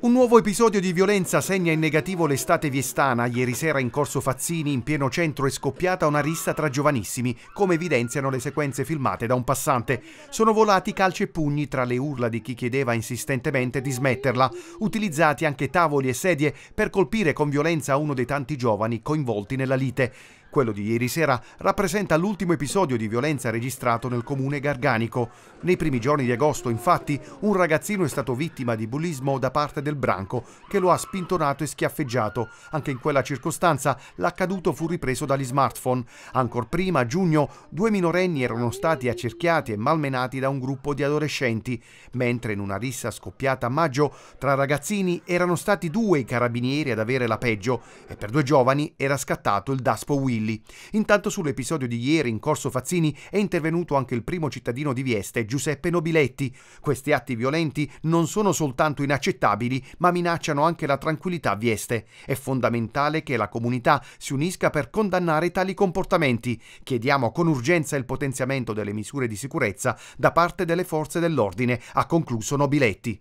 Un nuovo episodio di violenza segna in negativo l'estate viestana. Ieri sera in Corso Fazzini, in pieno centro, è scoppiata una rissa tra giovanissimi, come evidenziano le sequenze filmate da un passante. Sono volati calci e pugni tra le urla di chi chiedeva insistentemente di smetterla, utilizzati anche tavoli e sedie per colpire con violenza uno dei tanti giovani coinvolti nella lite. Quello di ieri sera rappresenta l'ultimo episodio di violenza registrato nel comune garganico. Nei primi giorni di agosto, infatti, un ragazzino è stato vittima di bullismo da parte del branco che lo ha spintonato e schiaffeggiato. Anche in quella circostanza l'accaduto fu ripreso dagli smartphone. Ancor prima, a giugno, due minorenni erano stati accerchiati e malmenati da un gruppo di adolescenti, mentre in una rissa scoppiata a maggio tra ragazzini erano stati due i carabinieri ad avere la peggio e per due giovani era scattato il Daspo Will. Willy. Intanto sull'episodio di ieri in Corso Fazzini è intervenuto anche il primo cittadino di Vieste, Giuseppe Nobiletti. Questi atti violenti non sono soltanto inaccettabili, ma minacciano anche la tranquillità a Vieste. È fondamentale che la comunità si unisca per condannare tali comportamenti. Chiediamo con urgenza il potenziamento delle misure di sicurezza da parte delle forze dell'ordine, ha concluso Nobiletti.